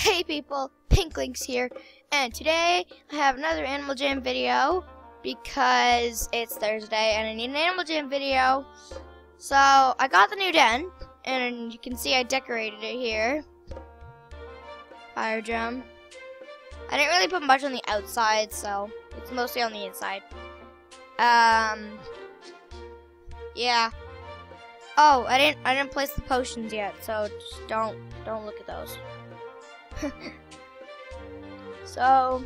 Hey people, PinkLynx here, and today I have another Animal Jam video because it's Thursday and I need an Animal Jam video. So I got the new den, and you can see I decorated it here. Fire drum. I didn't really put much on the outside, so it's mostly on the inside. Um, yeah. Oh, I didn't I didn't place the potions yet, so just don't don't look at those. so,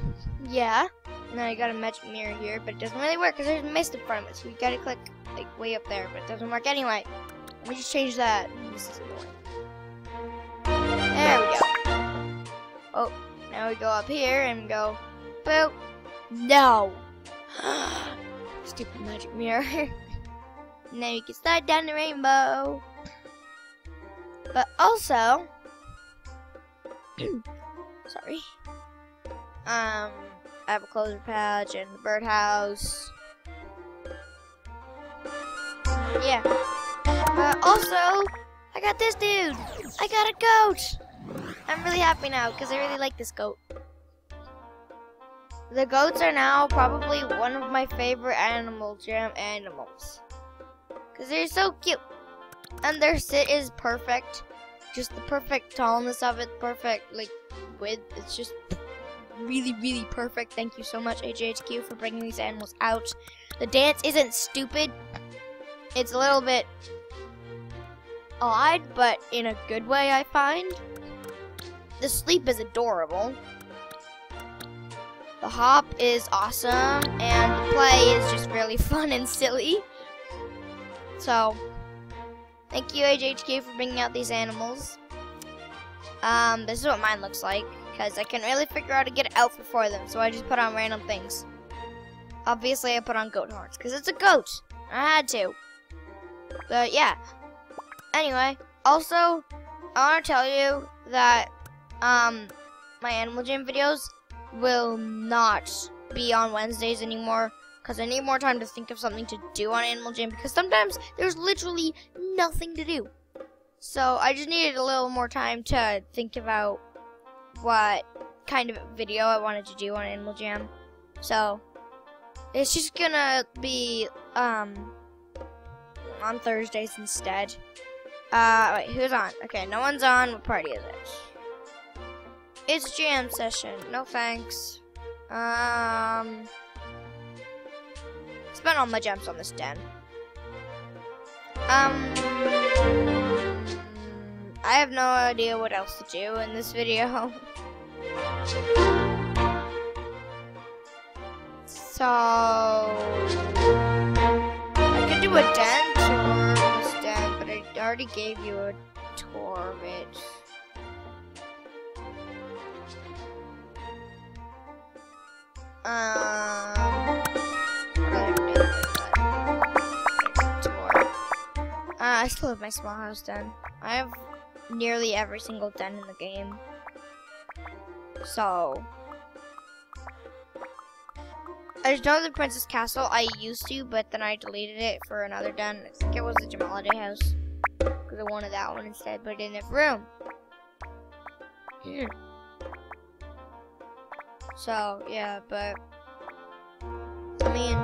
yeah. Now I got a magic mirror here, but it doesn't really work because there's mist in front of it. So you gotta click like way up there, but it doesn't work anyway. Me just change that. This is. There we go. Oh, now we go up here and go, boop. No. Stupid magic mirror. now you can slide down the rainbow. But also, sorry. Um, I have a closer patch and the birdhouse. Yeah. But also, I got this dude. I got a goat. I'm really happy now because I really like this goat. The goats are now probably one of my favorite animal jam animals. Because they're so cute. And their sit is perfect just the perfect tallness of it, perfect like width. It's just really, really perfect. Thank you so much, AJHQ, for bringing these animals out. The dance isn't stupid. It's a little bit odd, but in a good way, I find. The sleep is adorable. The hop is awesome, and the play is just really fun and silly. So, Thank you, AJHQ, for bringing out these animals. Um, this is what mine looks like, because I can't really figure out to get an outfit for them, so I just put on random things. Obviously, I put on goat horns, because it's a goat. I had to. But, yeah. Anyway, also, I want to tell you that, um, my Animal Jam videos will not be on Wednesdays anymore because I need more time to think of something to do on Animal Jam because sometimes there's literally nothing to do. So I just needed a little more time to think about what kind of video I wanted to do on Animal Jam. So it's just gonna be um on Thursdays instead. Uh wait, who's on? Okay, no one's on. What party is it? It's jam session. No thanks. Um spent all my gems on this den. Um, I have no idea what else to do in this video. so, I could do a den tour this den, but I already gave you a tour of it. Um, I still have my small house den. I have nearly every single den in the game. So. I just know the Princess Castle I used to, but then I deleted it for another den. I think it was the Jamaaliday house. Because I wanted that one instead, but I didn't have room. Here. So, yeah, but... I mean...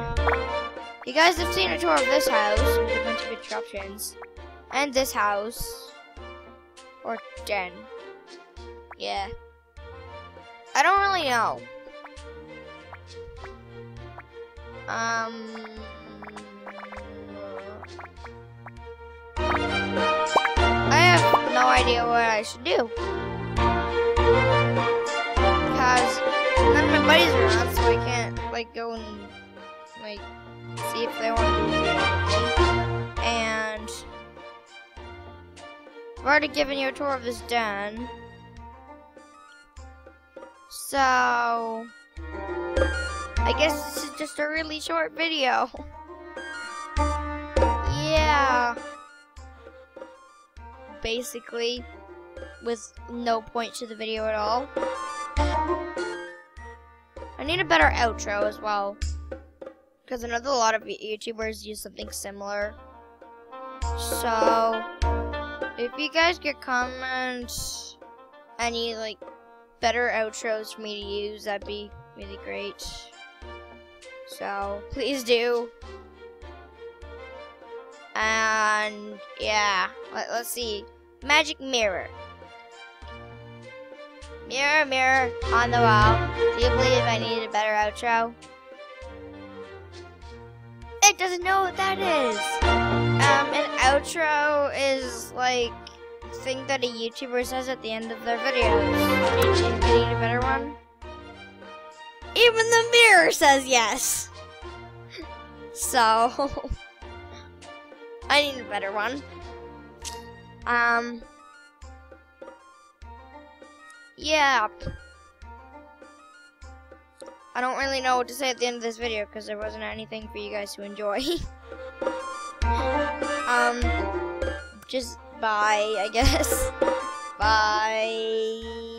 You guys have seen a tour of this house with a bunch of interruptions. And this house. Or den. Yeah. I don't really know. Um... I have no idea what I should do. Because none of my buddies are around, so I can't, like, go and, like, see if they want to do it. I've already given you a tour of this den. So I guess this is just a really short video. yeah. Basically, with no point to the video at all. I need a better outro as well. Because I know that a lot of YouTubers use something similar. So, if you guys get comments, any like better outros for me to use, that'd be really great. So please do. And yeah, let, us see. Magic mirror. Mirror, mirror on the wall. Do you believe I need a better outro? It doesn't know what that is. Um, an outro is like thing that a YouTuber says at the end of their videos. Do you need a better one? Even the mirror says yes. So, I need a better one. Um, yeah. I don't really know what to say at the end of this video because there wasn't anything for you guys to enjoy. um, just bye, I guess. Bye.